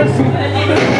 Eu sou...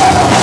Enough,